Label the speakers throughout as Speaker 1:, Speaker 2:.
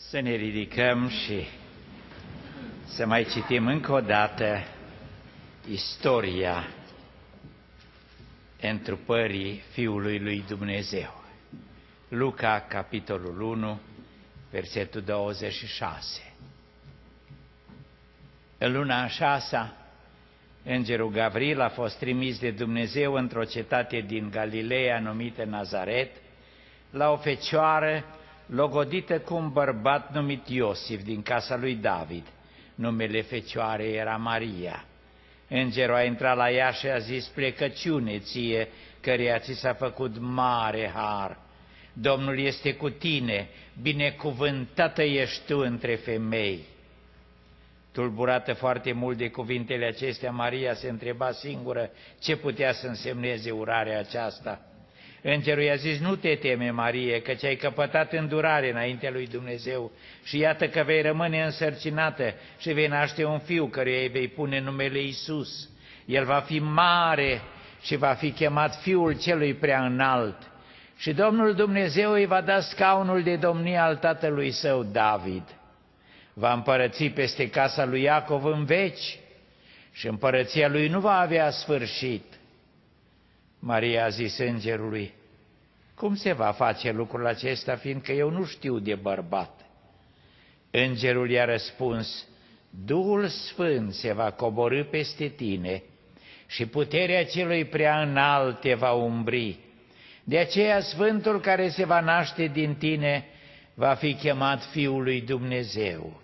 Speaker 1: Să ne ridicăm și să mai citim încă o dată istoria întrupării Fiului lui Dumnezeu. Luca, capitolul 1, versetul 26. În luna a șasea, Îngerul Gavril a fost trimis de Dumnezeu într-o cetate din Galileea numită Nazaret, la o fecioară logodită cu un bărbat numit Iosif din casa lui David. Numele fecioarei era Maria. Îngerul a intrat la ea și a zis, plecăciune ție, căreia ți s-a făcut mare har. Domnul este cu tine, binecuvântată ești tu între femei. Tulburată foarte mult de cuvintele acestea, Maria se întreba singură ce putea să însemneze urarea aceasta. Îngerul i-a zis, nu te teme, Marie, că ai căpătat îndurare înaintea lui Dumnezeu și iată că vei rămâne însărcinată și vei naște un fiu căruia îi vei pune numele Isus. El va fi mare și va fi chemat Fiul Celui Prea Înalt. Și Domnul Dumnezeu îi va da scaunul de domnie al tatălui său David. Va împărăți peste casa lui Iacov în veci și împărăția lui nu va avea sfârșit. Maria a zis îngerului, cum se va face lucrul acesta, fiindcă eu nu știu de bărbat? Îngerul i-a răspuns, Duhul Sfânt se va coborâ peste tine și puterea celui prea înalt te va umbri. De aceea Sfântul care se va naște din tine va fi chemat Fiul lui Dumnezeu.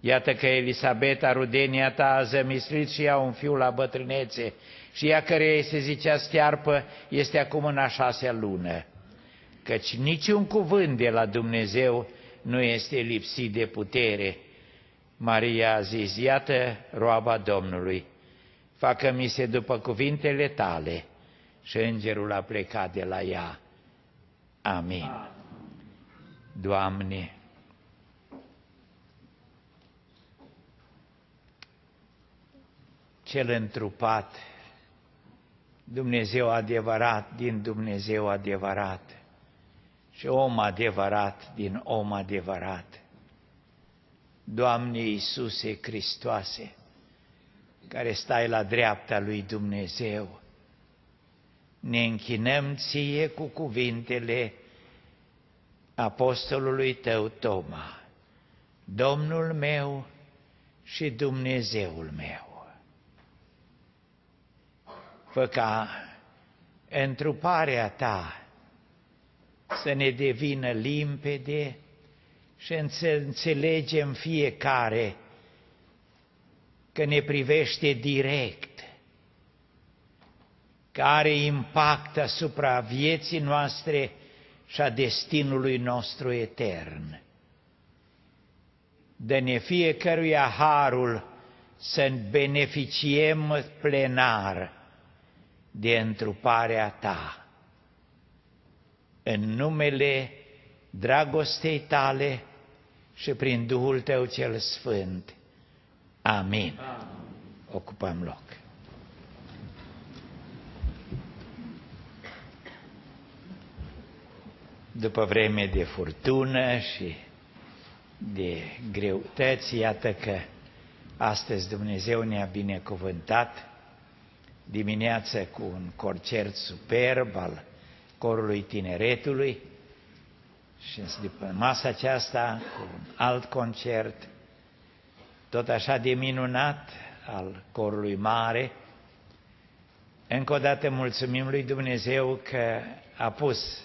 Speaker 1: Iată că Elisabeta, rudenia ta, a zămislit și ea un fiu la bătrânețe și ea care se zicea stearpă este acum în a șasea lună. Căci niciun cuvânt de la Dumnezeu nu este lipsit de putere. Maria a zis, iată roaba Domnului, facă-mi se după cuvintele tale. Și îngerul a plecat de la ea. Amin. Doamne, cel întrupat, Dumnezeu adevărat din Dumnezeu adevărat și om adevărat din om adevărat. Doamne Iisuse Hristoase, care stai la dreapta lui Dumnezeu, ne închinăm ție cu cuvintele apostolului tău Toma, Domnul meu și Dumnezeul meu fă ca întruparea ta să ne devină limpede și să înțelegem fiecare că ne privește direct, că are impact asupra vieții noastre și a destinului nostru etern. Dă-ne fiecăruia harul să beneficiem plenar de întruparea ta. În numele dragostei tale și prin Duhul tău cel Sfânt. Amin. Ocupăm loc. După vreme de furtună și de greutăți, iată că astăzi Dumnezeu ne-a binecuvântat dimineață cu un concert superb al corului tineretului și după masa aceasta cu un alt concert, tot așa de minunat, al corului mare. Încă o dată mulțumim lui Dumnezeu că a pus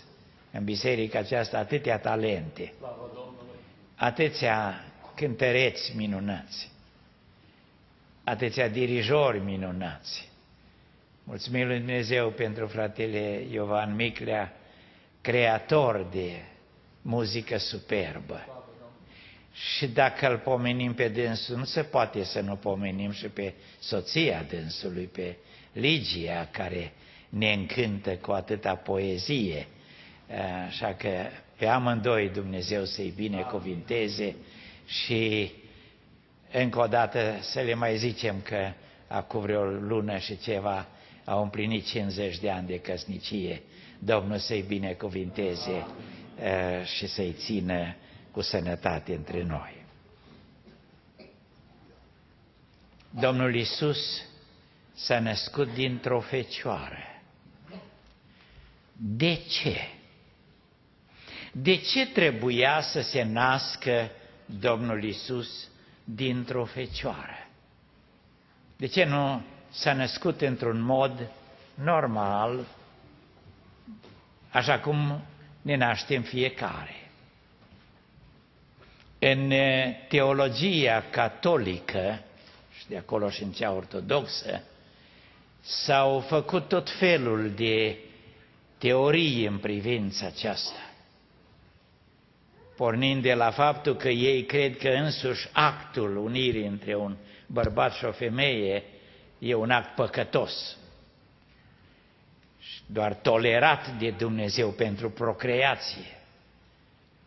Speaker 1: în biserica aceasta atâtea talente, atâția cântăreți minunați, atâția dirijori minunați, Mulțumim lui Dumnezeu pentru fratele Iovan Miclea, creator de muzică superbă. Și dacă îl pomenim pe dânsul, nu se poate să nu pomenim și pe soția dânsului, pe Ligia, care ne încântă cu atâta poezie. Așa că pe amândoi Dumnezeu să-i binecuvinteze și încă o dată să le mai zicem că acum vreo lună și ceva au împlinit 50 de ani de căsnicie. Domnul să-i binecuvinteze uh, și să-i țină cu sănătate între noi. Domnul Isus s-a născut dintr-o fecioară. De ce? De ce trebuia să se nască Domnul Isus dintr-o fecioară? De ce nu s-a născut într-un mod normal, așa cum ne naștem fiecare? În teologia catolică, și de acolo și în cea ortodoxă, s-au făcut tot felul de teorii în privința aceasta. Pornind de la faptul că ei cred că însuși actul unirii între un bărbat și o femeie e un act păcătos, doar tolerat de Dumnezeu pentru procreație.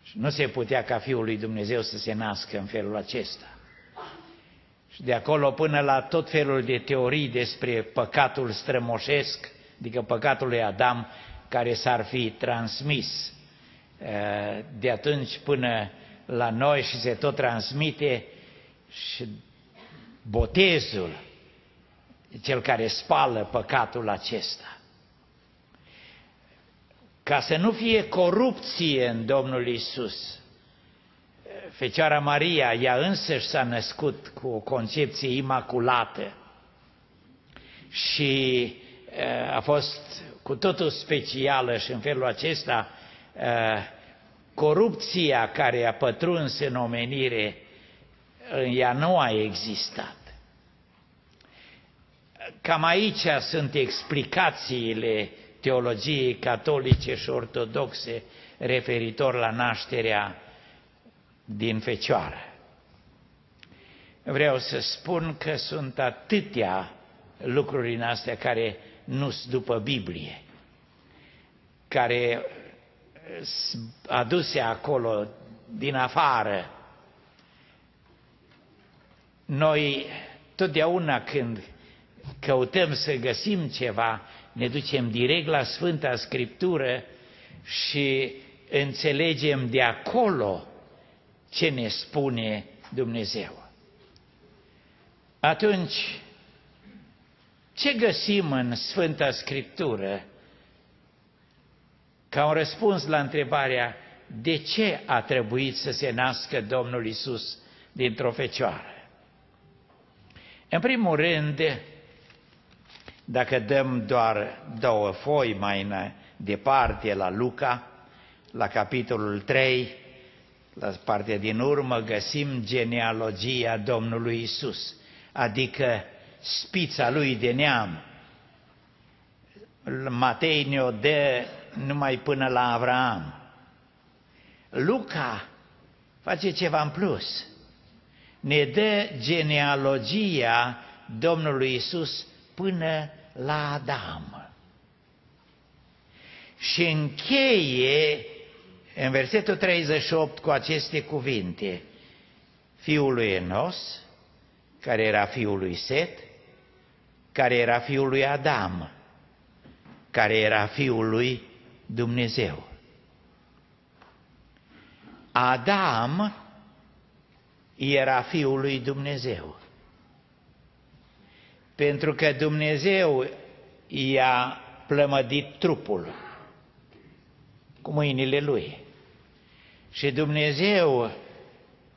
Speaker 1: Și nu se putea ca Fiul lui Dumnezeu să se nască în felul acesta. Și de acolo până la tot felul de teorii despre păcatul strămoșesc, adică păcatul lui Adam, care s-ar fi transmis de atunci până la noi și se tot transmite și botezul, cel care spală păcatul acesta. Ca să nu fie corupție în Domnul Isus, Fecioara Maria, ea însăși s-a născut cu o concepție imaculată și a fost cu totul specială și în felul acesta corupția care a pătruns în omenire în ea nu a existat. Cam aici sunt explicațiile teologiei catolice și ortodoxe referitor la nașterea din fecioară. Vreau să spun că sunt atâtea lucruri în astea care nu sunt după Biblie, care aduse acolo din afară. Noi totdeauna când căutăm să găsim ceva, ne ducem direct la Sfânta Scriptură și înțelegem de acolo ce ne spune Dumnezeu. Atunci, ce găsim în Sfânta Scriptură ca un răspuns la întrebarea de ce a trebuit să se nască Domnul Isus dintr-o fecioară? În primul rând, dacă dăm doar două foi mai departe la Luca, la capitolul 3, la partea din urmă găsim genealogia Domnului Isus, adică spița lui de neam. Matei ne-o dă numai până la Avraam. Luca face ceva în plus. Ne dă genealogia Domnului Isus până la Adam. Și încheie în versetul 38 cu aceste cuvinte, fiul lui Enos, care era fiul lui Set, care era fiul lui Adam, care era fiul lui Dumnezeu. Adam era fiul lui Dumnezeu. Pentru că Dumnezeu i-a plămădit trupul cu mâinile lui. Și Dumnezeu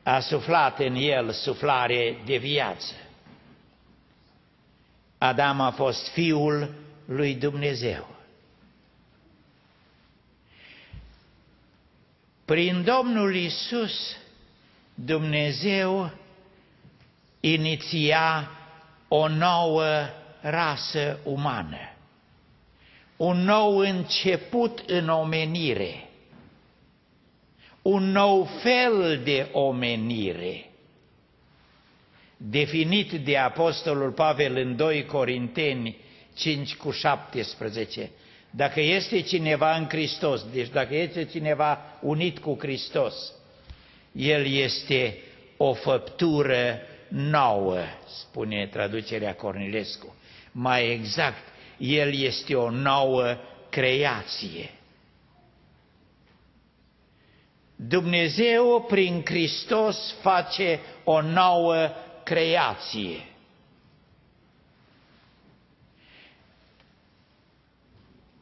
Speaker 1: a suflat în el suflare de viață. Adam a fost fiul lui Dumnezeu. Prin Domnul Isus, Dumnezeu iniția o nouă rasă umană, un nou început în omenire. Un nou fel de omenire, definit de Apostolul Pavel în 2 Corinteni 5 cu 17. Dacă este cineva în Hristos, deci dacă este cineva unit cu Hristos, el este o făptură nouă, spune traducerea Cornilescu. Mai exact, el este o nouă creație. Dumnezeu prin Hristos face o nouă creație.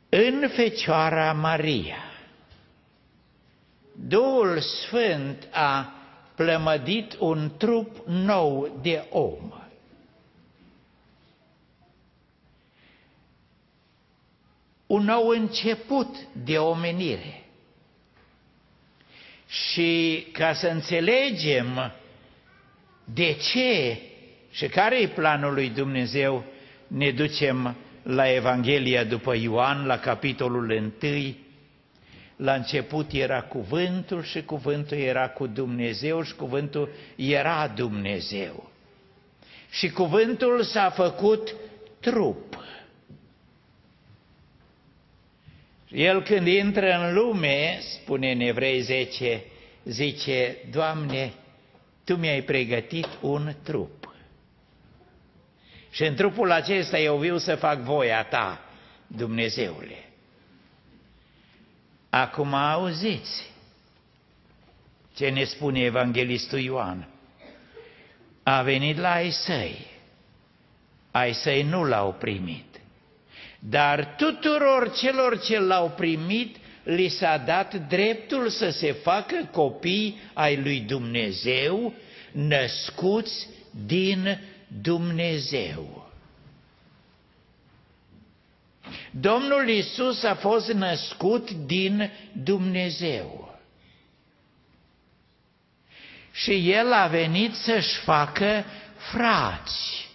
Speaker 1: În Fecioara Maria, Duhul Sfânt a plămădit un trup nou de om. Un nou început de omenire. Și ca să înțelegem de ce și care e planul lui Dumnezeu, ne ducem la Evanghelia după Ioan, la capitolul 1. La început era cuvântul și cuvântul era cu Dumnezeu și cuvântul era Dumnezeu. Și cuvântul s-a făcut trup. El când intră în lume, spune în Evrei 10, zice, Doamne, Tu mi-ai pregătit un trup. Și în trupul acesta eu viu să fac voia Ta, Dumnezeule. Acum auziți ce ne spune Evanghelistul Ioan. A venit la ai săi, ai săi nu l-au primit. Dar tuturor celor ce l-au primit, li s-a dat dreptul să se facă copii ai lui Dumnezeu, născuți din Dumnezeu. Domnul Isus a fost născut din Dumnezeu. Și El a venit să-și facă frați.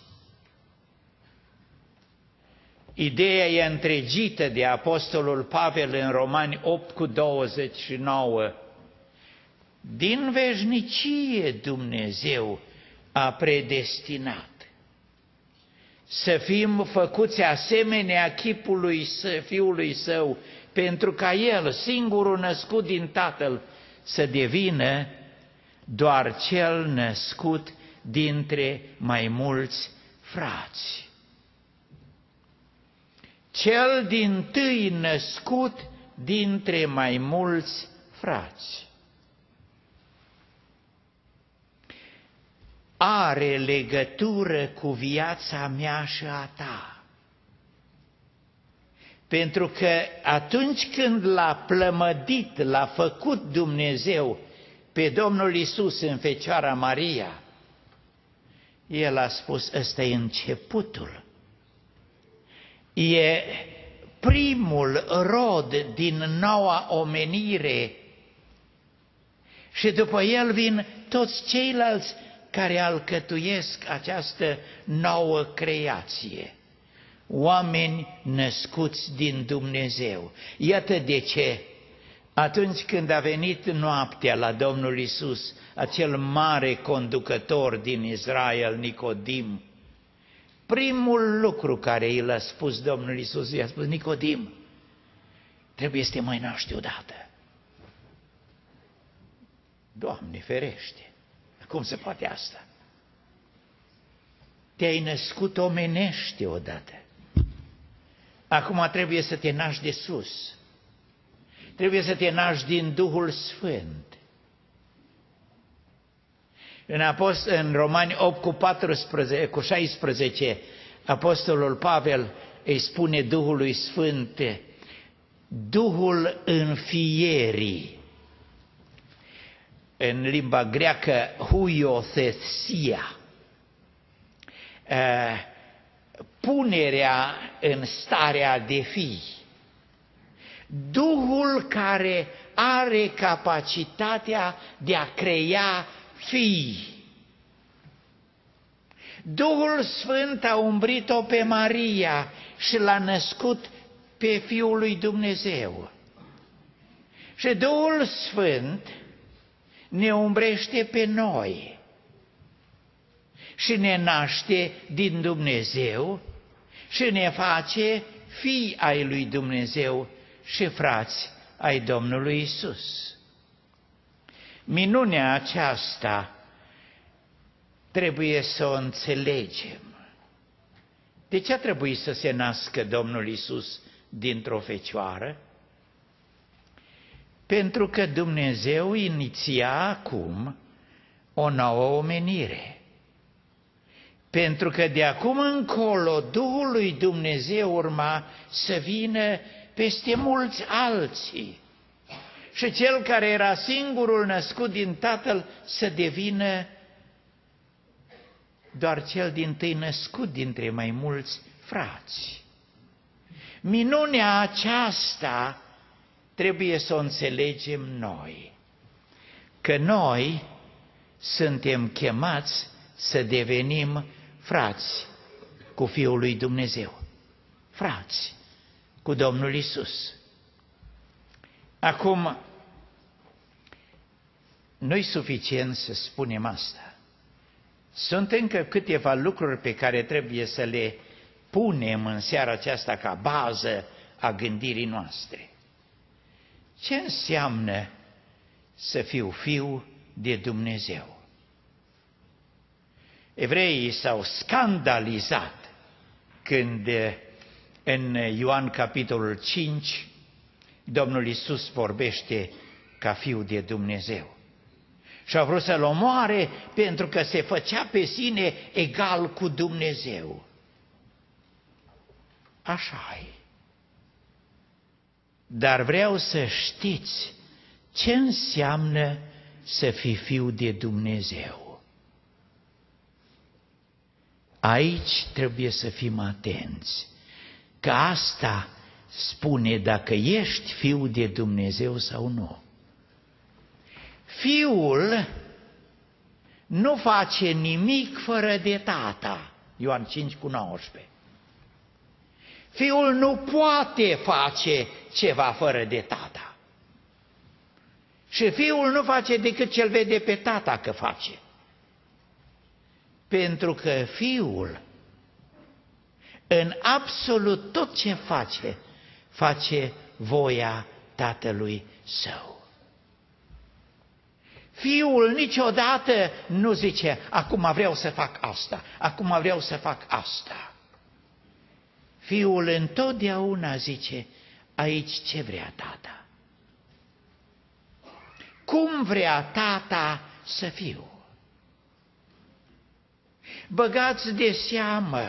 Speaker 1: Ideea e întregită de Apostolul Pavel în Romani 8 cu 29. Din veșnicie Dumnezeu a predestinat să fim făcuți asemenea chipului Fiului Său, pentru ca El, singurul născut din Tatăl, să devină doar cel născut dintre mai mulți frați cel din tâi născut dintre mai mulți frați. Are legătură cu viața mea și a ta. Pentru că atunci când l-a plămădit, l-a făcut Dumnezeu pe Domnul Isus în Fecioara Maria, El a spus, ăsta e începutul e primul rod din noua omenire și după el vin toți ceilalți care alcătuiesc această nouă creație. Oameni născuți din Dumnezeu. Iată de ce atunci când a venit noaptea la Domnul Isus, acel mare conducător din Israel, Nicodim, primul lucru care i l-a spus Domnul Isus, i-a spus, Nicodim, trebuie să te mai naști odată. Doamne, ferește! Cum se poate asta? Te-ai născut omenește odată. Acum trebuie să te naști de sus. Trebuie să te naști din Duhul Sfânt. În, Apost- în Romani 8 cu, 14, cu 16, Apostolul Pavel îi spune Duhului Sfânt, Duhul înfierii. În limba greacă, huiothesia. Punerea în starea de fi. Duhul care are capacitatea de a crea fii. Duhul Sfânt a umbrit-o pe Maria și l-a născut pe Fiul lui Dumnezeu. Și Duhul Sfânt ne umbrește pe noi și ne naște din Dumnezeu și ne face fii ai lui Dumnezeu și frați ai Domnului Isus. Minunea aceasta trebuie să o înțelegem. De ce a trebuit să se nască Domnul Isus dintr-o fecioară? Pentru că Dumnezeu iniția acum o nouă omenire. Pentru că de acum încolo Duhul lui Dumnezeu urma să vină peste mulți alții. Și cel care era singurul născut din Tatăl să devină doar cel din tâi născut dintre mai mulți frați. Minunea aceasta trebuie să o înțelegem noi, că noi suntem chemați să devenim frați cu Fiul lui Dumnezeu, frați cu Domnul Isus. Acum, nu-i suficient să spunem asta. Sunt încă câteva lucruri pe care trebuie să le punem în seara aceasta ca bază a gândirii noastre. Ce înseamnă să fiu fiu de Dumnezeu? Evreii s-au scandalizat când în Ioan capitolul 5 Domnul Isus vorbește ca fiu de Dumnezeu. Și au vrut să-l omoare pentru că se făcea pe sine egal cu Dumnezeu. așa e. Dar vreau să știți ce înseamnă să fii fiu de Dumnezeu. Aici trebuie să fim atenți, că asta spune dacă ești fiu de Dumnezeu sau nu. Fiul nu face nimic fără de tata. Ioan 5 cu 19. Fiul nu poate face ceva fără de tata. Și fiul nu face decât ce-l vede pe tata că face. Pentru că fiul, în absolut tot ce face, face voia tatălui său. Fiul niciodată nu zice, acum vreau să fac asta, acum vreau să fac asta. Fiul întotdeauna zice, aici ce vrea tata? Cum vrea tata să fiu? Băgați de seamă,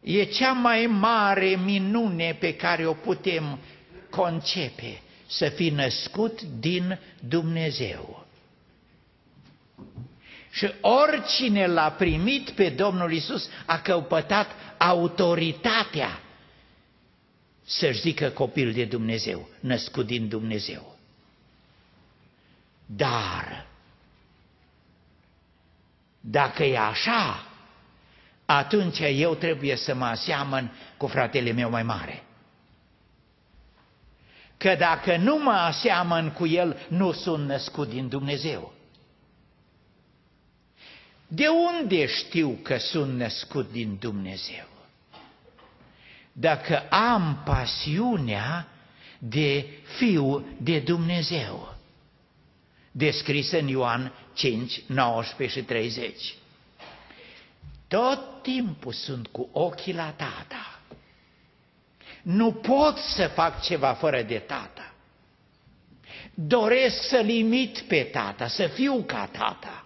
Speaker 1: e cea mai mare minune pe care o putem concepe, să fi născut din Dumnezeu. Și oricine l-a primit pe Domnul Isus a căpătat autoritatea să-și zică copil de Dumnezeu, născut din Dumnezeu. Dar, dacă e așa, atunci eu trebuie să mă aseamăn cu fratele meu mai mare. Că dacă nu mă aseamăn cu el, nu sunt născut din Dumnezeu. De unde știu că sunt născut din Dumnezeu? Dacă am pasiunea de fiu de Dumnezeu, descrisă în Ioan 5, 19 și 30. Tot timpul sunt cu ochii la tata. Nu pot să fac ceva fără de tata. Doresc să limit pe tata, să fiu ca tata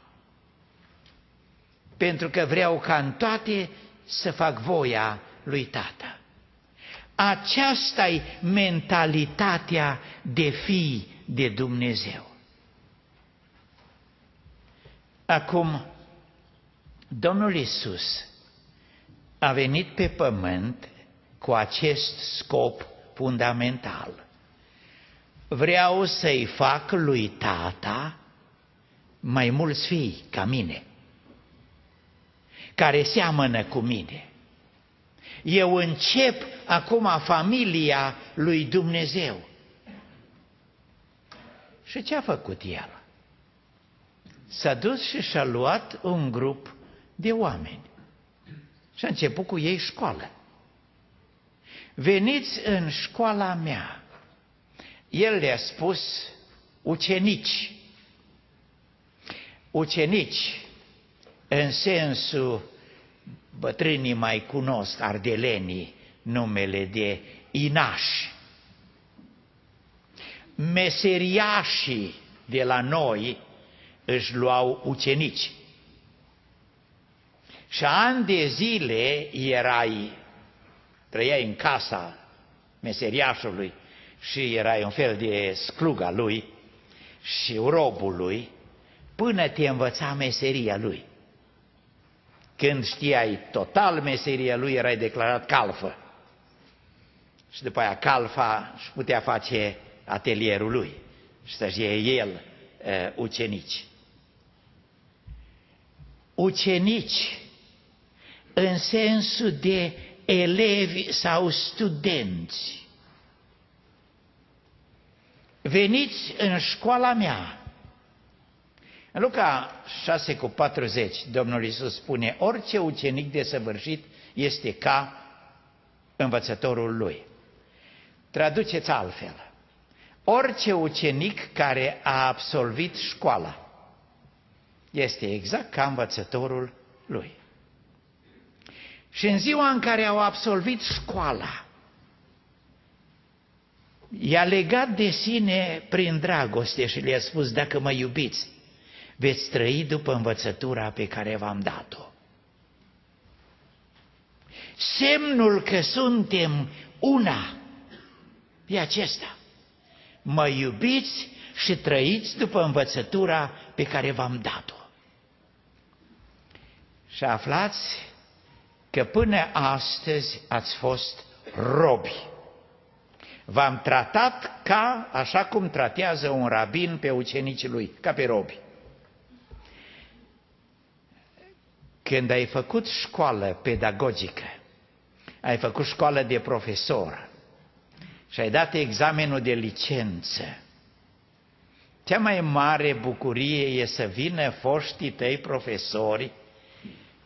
Speaker 1: pentru că vreau ca în toate să fac voia lui Tată. Aceasta e mentalitatea de fi de Dumnezeu. Acum, Domnul Isus a venit pe pământ cu acest scop fundamental. Vreau să-i fac lui tata mai mulți fii ca mine care seamănă cu mine. Eu încep acum familia lui Dumnezeu. Și ce a făcut el? S-a dus și și-a luat un grup de oameni. Și a început cu ei școală. Veniți în școala mea. El le-a spus ucenici. Ucenici în sensul bătrânii mai cunosc ardelenii numele de inaș. meseriașii de la noi își luau ucenici. Și ani de zile erai, trăiai în casa meseriașului și erai un fel de scluga lui și robul lui, până te învăța meseria lui. Când știai total meseria lui, erai declarat calfă. Și după aia calfa își putea face atelierul lui și să-și iei el uh, ucenici. Ucenici în sensul de elevi sau studenți. Veniți în școala mea. În Luca 6 cu 40, Domnul Iisus spune, orice ucenic desăvârșit este ca învățătorul lui. Traduceți altfel. Orice ucenic care a absolvit școala este exact ca învățătorul lui. Și în ziua în care au absolvit școala, i-a legat de sine prin dragoste și le-a spus, dacă mă iubiți, veți trăi după învățătura pe care v-am dat-o. Semnul că suntem una e acesta. Mă iubiți și trăiți după învățătura pe care v-am dat-o. Și aflați că până astăzi ați fost robi. V-am tratat ca, așa cum tratează un rabin pe ucenicii lui, ca pe robi. Când ai făcut școală pedagogică, ai făcut școală de profesor și ai dat examenul de licență, cea mai mare bucurie e să vină foștii tăi profesori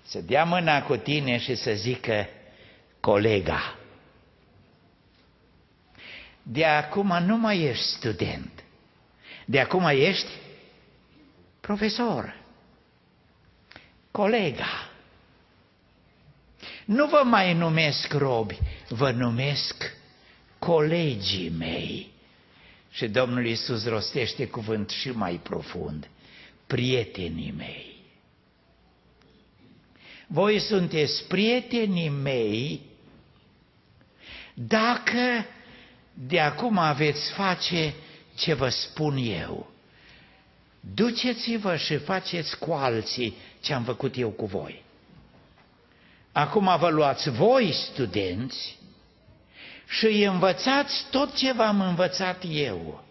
Speaker 1: să dea mâna cu tine și să zică, colega, de acum nu mai ești student, de acum ești profesor, colega. Nu vă mai numesc robi, vă numesc colegii mei. Și Domnul Iisus rostește cuvânt și mai profund, prietenii mei. Voi sunteți prietenii mei dacă de acum aveți face ce vă spun eu. Duceți-vă și faceți cu alții ce am făcut eu cu voi. Acum vă luați voi, studenți, și îi învățați tot ce v-am învățat eu.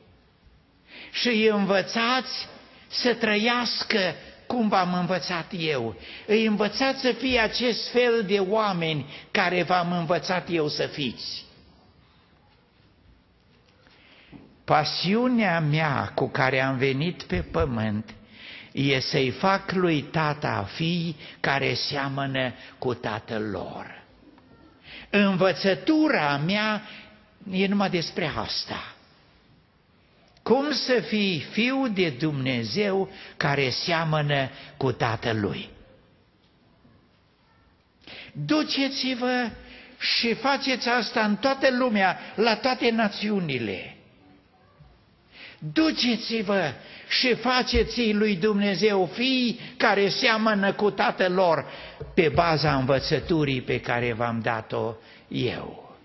Speaker 1: Și îi învățați să trăiască cum v-am învățat eu. Îi învățați să fie acest fel de oameni care v-am învățat eu să fiți. Pasiunea mea cu care am venit pe pământ e să-i fac lui tata fii care seamănă cu tatăl lor. Învățătura mea e numai despre asta. Cum să fii fiu de Dumnezeu care seamănă cu Tatălui? Duceți-vă și faceți asta în toată lumea, la toate națiunile. Duceți-vă și faceți lui Dumnezeu fii care seamănă cu tatăl lor pe baza învățăturii pe care v-am dat-o eu.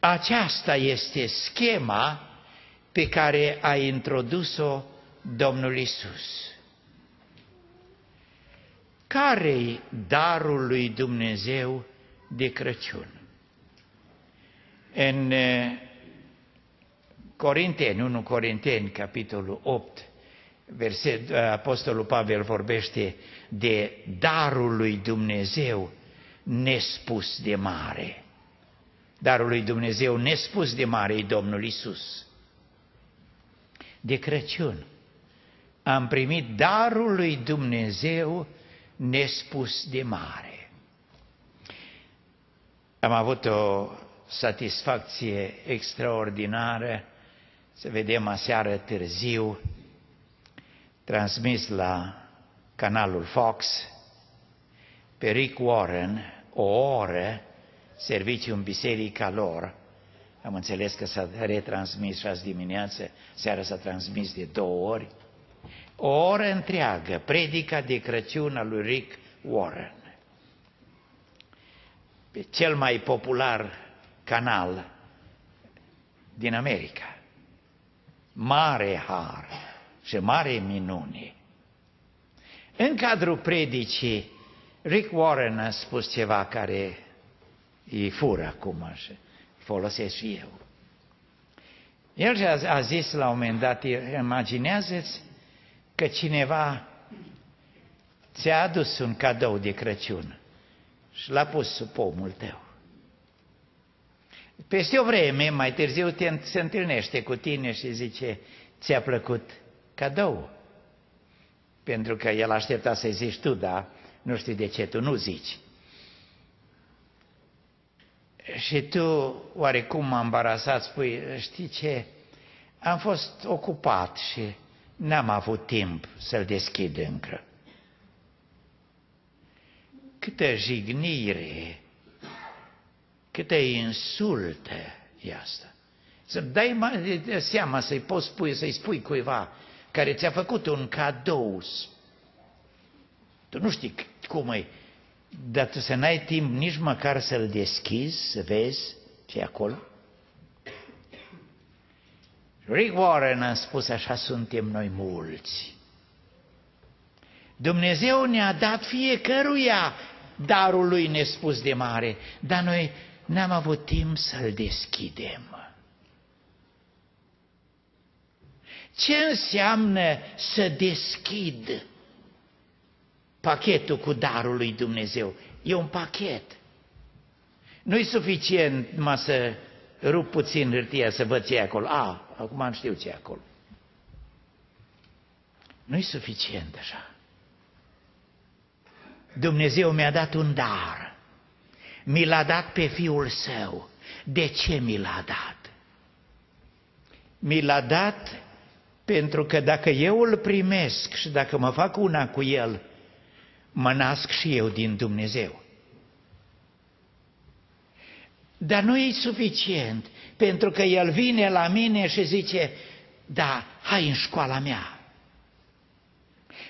Speaker 1: Aceasta este schema pe care a introdus-o Domnul Isus. Care-i darul lui Dumnezeu de Crăciun? În eh, Corinteni, 1 Corinteni, capitolul 8, verset, eh, Apostolul Pavel vorbește de darul lui Dumnezeu nespus de mare darul lui Dumnezeu nespus de mare e Domnul Isus. De Crăciun am primit darul lui Dumnezeu nespus de mare. Am avut o satisfacție extraordinară să vedem aseară târziu, transmis la canalul Fox, pe Rick Warren, o oră serviciu în biserica lor, Am înțeles că s-a retransmis și azi dimineață, seara s-a transmis de două ori. O oră întreagă, predica de Crăciun al lui Rick Warren. Pe cel mai popular canal din America. Mare har și mare minune. În cadrul predicii, Rick Warren a spus ceva care îi fură acum și folosesc și eu. El a zis la un moment dat, imaginează-ți că cineva ți-a adus un cadou de Crăciun și l-a pus sub pomul tău. Peste o vreme, mai târziu, te, se întâlnește cu tine și zice, ți-a plăcut cadou? Pentru că el aștepta să-i zici tu, da, nu știu de ce tu nu zici. Și tu, oarecum ambarasat, spui, știi ce, am fost ocupat și n-am avut timp să-l deschid încă. Câtă jignire, câtă insultă e asta. Să dai seama să-i poți spui, să-i spui cuiva care ți-a făcut un cadou. Tu nu știi cum e, dar tu să n-ai timp nici măcar să-l deschizi, să vezi ce e acolo. Rick Warren a spus așa suntem noi mulți. Dumnezeu ne-a dat fiecăruia darul lui nespus de mare, dar noi n-am avut timp să-l deschidem. Ce înseamnă să deschid pachetul cu darul lui Dumnezeu? E un pachet. Nu-i suficient mă să rup puțin hârtia să văd ce e acolo. A, acum am știu ce e acolo. Nu-i suficient așa. Dumnezeu mi-a dat un dar. Mi l-a dat pe Fiul Său. De ce mi l-a dat? Mi l-a dat pentru că dacă eu îl primesc și dacă mă fac una cu El, mă nasc și eu din Dumnezeu. Dar nu e suficient, pentru că El vine la mine și zice, da, hai în școala mea.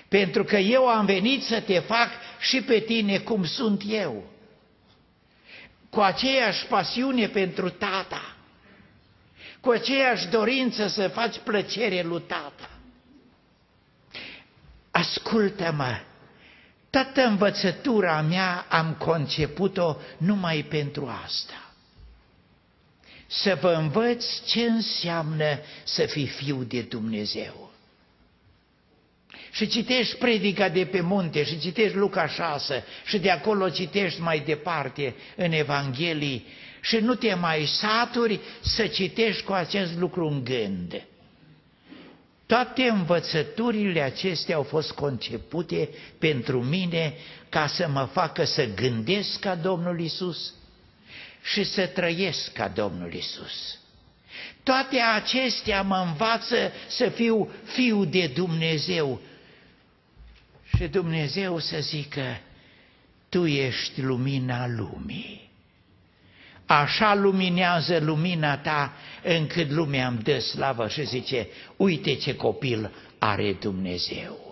Speaker 1: Pentru că eu am venit să te fac și pe tine cum sunt eu. Cu aceeași pasiune pentru tata. Cu aceeași dorință să faci plăcere lui tata. Ascultă-mă, toată învățătura mea am conceput-o numai pentru asta. Să vă învăț ce înseamnă să fii fiu de Dumnezeu și citești predica de pe munte și citești Luca 6 și de acolo citești mai departe în Evanghelii și nu te mai saturi să citești cu acest lucru în gând. Toate învățăturile acestea au fost concepute pentru mine ca să mă facă să gândesc ca Domnul Isus și să trăiesc ca Domnul Isus. Toate acestea mă învață să fiu fiu de Dumnezeu, și Dumnezeu să zică, Tu ești lumina lumii. Așa luminează lumina ta încât lumea îmi dă slavă și zice, uite ce copil are Dumnezeu.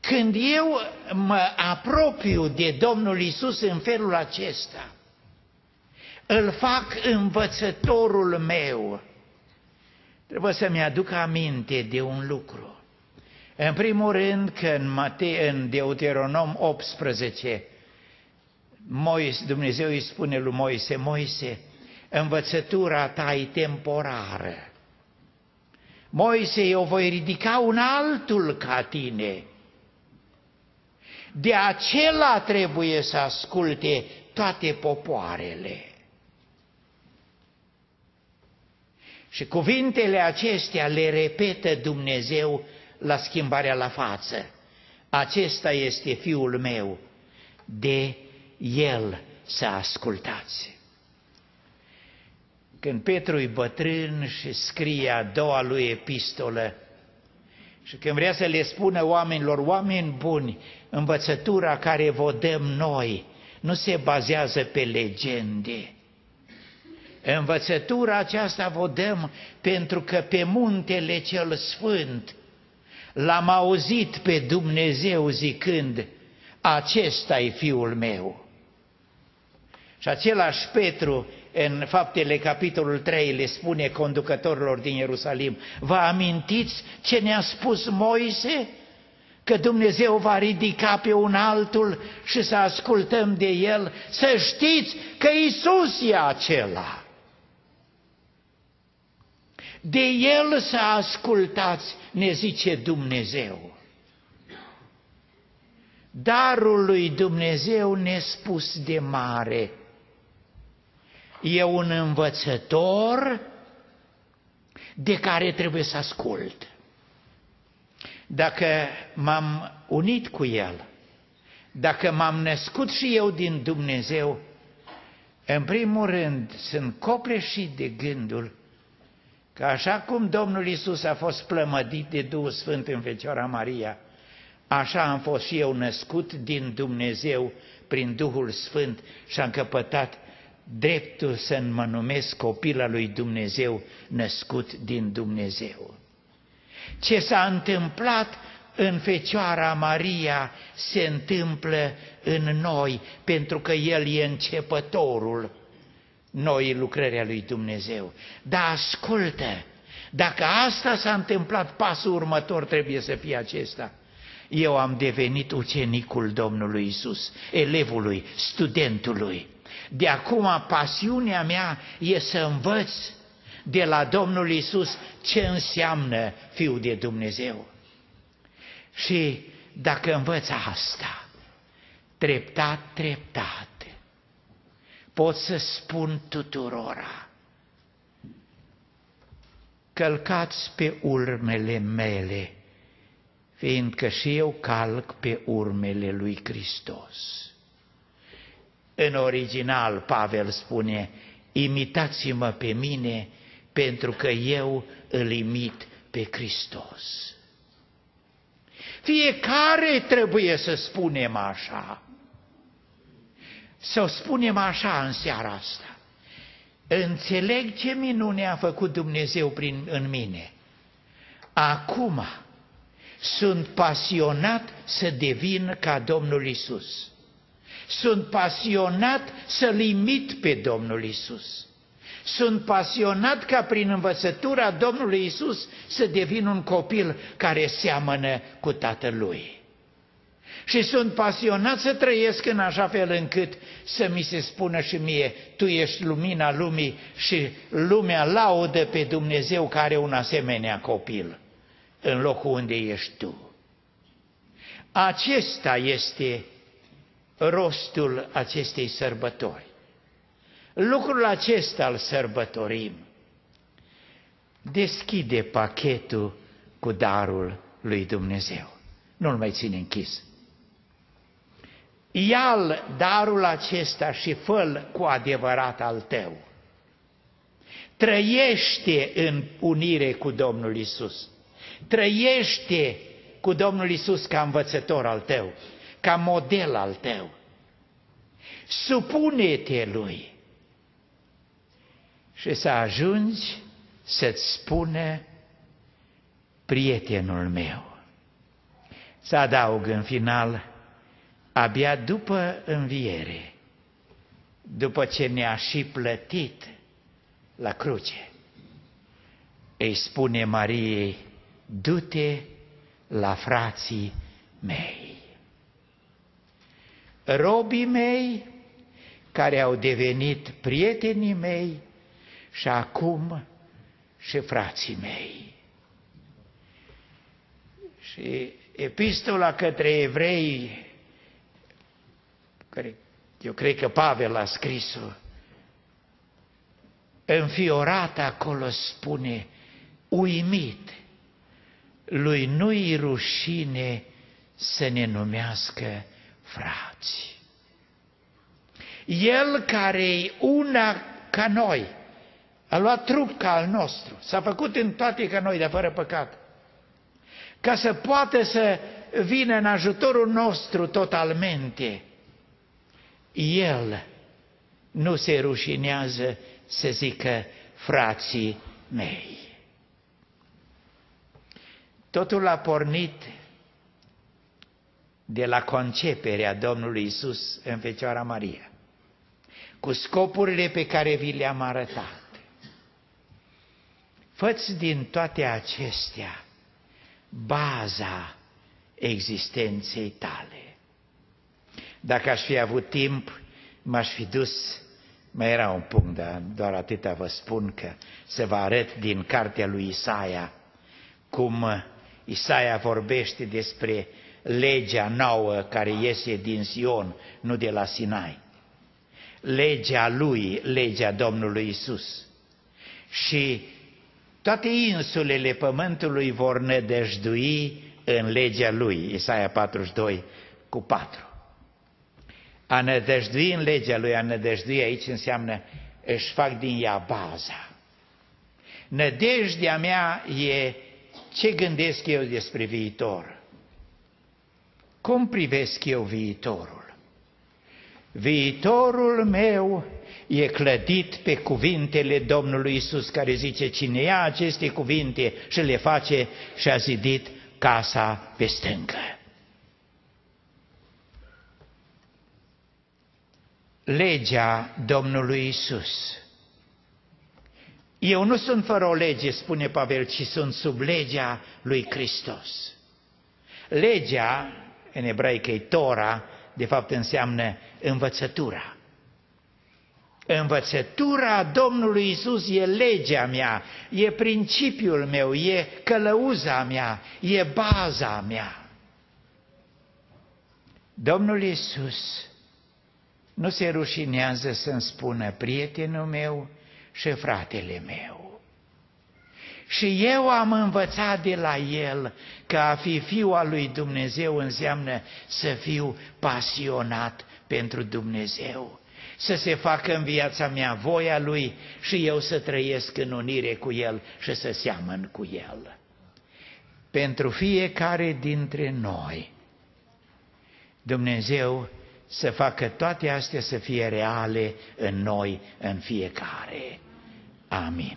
Speaker 1: Când eu mă apropiu de Domnul Isus în felul acesta, îl fac învățătorul meu, Trebuie să-mi aduc aminte de un lucru. În primul rând că în, Mate, în Deuteronom 18, Moise, Dumnezeu îi spune lui Moise, Moise, învățătura ta e temporară. Moise, eu voi ridica un altul ca tine. De acela trebuie să asculte toate popoarele. Și cuvintele acestea le repetă Dumnezeu la schimbarea la față. Acesta este Fiul meu, de El să ascultați. Când Petru e bătrân și scrie a doua lui epistolă, și când vrea să le spună oamenilor, oameni buni, învățătura care vă dăm noi, nu se bazează pe legende. Învățătura aceasta vă dăm pentru că pe muntele cel sfânt l-am auzit pe Dumnezeu zicând, acesta e fiul meu. Și același Petru, în faptele capitolul 3, le spune conducătorilor din Ierusalim, vă amintiți ce ne-a spus Moise? Că Dumnezeu va ridica pe un altul și să ascultăm de el, să știți că Isus e acela. De el să ascultați, ne zice Dumnezeu. Darul lui Dumnezeu nespus de mare e un învățător de care trebuie să ascult. Dacă m-am unit cu El, dacă m-am născut și eu din Dumnezeu, în primul rând sunt copleșit de gândul că așa cum Domnul Isus a fost plămădit de Duhul Sfânt în Fecioara Maria, așa am fost și eu născut din Dumnezeu prin Duhul Sfânt și am căpătat dreptul să mă numesc copil al lui Dumnezeu, născut din Dumnezeu. Ce s-a întâmplat în Fecioara Maria se întâmplă în noi, pentru că El e începătorul noi lucrării lui Dumnezeu. Dar ascultă, dacă asta s-a întâmplat, pasul următor trebuie să fie acesta. Eu am devenit ucenicul Domnului Isus, elevului, studentului. De acum pasiunea mea e să învăț de la Domnul Isus ce înseamnă Fiul de Dumnezeu. Și dacă învăț asta, treptat, treptat, pot să spun tuturora, călcați pe urmele mele, fiindcă și eu calc pe urmele lui Hristos. În original, Pavel spune, imitați-mă pe mine, pentru că eu îl imit pe Hristos. Fiecare trebuie să spunem așa. Să o spunem așa în seara asta. Înțeleg ce minune a făcut Dumnezeu prin, în mine. Acum sunt pasionat să devin ca Domnul Isus. Sunt pasionat să-L imit pe Domnul Isus. Sunt pasionat ca prin învățătura Domnului Isus să devin un copil care seamănă cu Tatălui. Și sunt pasionat să trăiesc în așa fel încât să mi se spună și mie, tu ești lumina lumii și lumea laudă pe Dumnezeu care are un asemenea copil în locul unde ești tu. Acesta este rostul acestei sărbători. Lucrul acesta îl sărbătorim. Deschide pachetul cu darul lui Dumnezeu. Nu-l mai ține închis. Ia-l darul acesta și fă cu adevărat al tău. Trăiește în unire cu Domnul Isus. Trăiește cu Domnul Isus ca învățător al tău, ca model al tău. Supune-te Lui și să ajungi să-ți spune prietenul meu. Să adaug în final, abia după înviere, după ce ne-a și plătit la cruce, îi spune Mariei, du-te la frații mei. Robii mei, care au devenit prietenii mei și acum și frații mei. Și epistola către evrei care eu cred că Pavel a scris-o, înfiorat acolo spune, uimit, lui nu-i rușine să ne numească frați. El care e una ca noi, a luat trup ca al nostru, s-a făcut în toate ca noi, de fără păcat, ca să poată să vină în ajutorul nostru totalmente, El nu se rușinează să zică frații mei. Totul a pornit de la conceperea Domnului Isus în Fecioara Maria, cu scopurile pe care vi le-am arătat. Făți din toate acestea baza existenței tale. Dacă aș fi avut timp, m-aș fi dus, mai era un punct, dar doar atâta vă spun că să vă arăt din cartea lui Isaia cum Isaia vorbește despre legea nouă care iese din Sion, nu de la Sinai. Legea lui, legea Domnului Isus. Și toate insulele pământului vor nădăjdui în legea lui, Isaia 42 cu 4. A nădăjdui în legea lui, a nădăjdui aici înseamnă își fac din ea baza. Nădejdea mea e ce gândesc eu despre viitor. Cum privesc eu viitorul? Viitorul meu e clădit pe cuvintele Domnului Isus care zice, cine ia aceste cuvinte și le face și a zidit casa pe stâncă. Legea Domnului Isus. Eu nu sunt fără o lege, spune Pavel, ci sunt sub legea lui Hristos. Legea, în ebraică e Tora, de fapt înseamnă învățătura. Învățătura Domnului Isus e legea mea, e principiul meu, e călăuza mea, e baza mea. Domnul Isus nu se rușinează să-mi spună prietenul meu și fratele meu. Și eu am învățat de la el că a fi fiul al lui Dumnezeu înseamnă să fiu pasionat pentru Dumnezeu să se facă în viața mea voia Lui și eu să trăiesc în unire cu El și să seamăn cu El. Pentru fiecare dintre noi, Dumnezeu să facă toate astea să fie reale în noi, în fiecare. Amin.